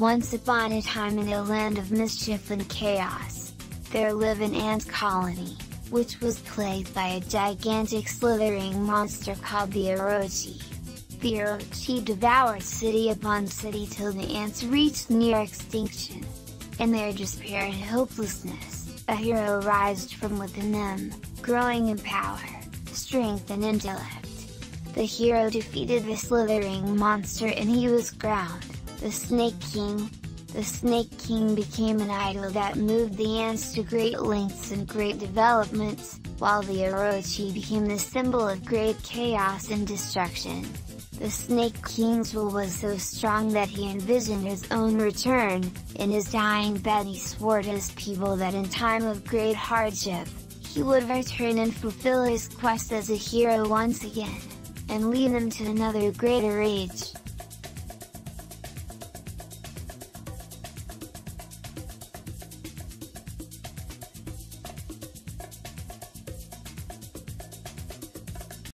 Once upon a time in a land of mischief and chaos, there lived an ant colony, which was plagued by a gigantic slithering monster called the Orochi. The Orochi devoured city upon city till the ants reached near extinction. In their despair and hopelessness, a hero rised from within them, growing in power, strength and intellect. The hero defeated the slithering monster and he was crowned, the Snake King. The Snake King became an idol that moved the ants to great lengths and great developments, while the Orochi became the symbol of great chaos and destruction. The Snake King's will was so strong that he envisioned his own return, in his dying bed he swore to his people that in time of great hardship, he would return and fulfill his quest as a hero once again, and lead them to another greater age.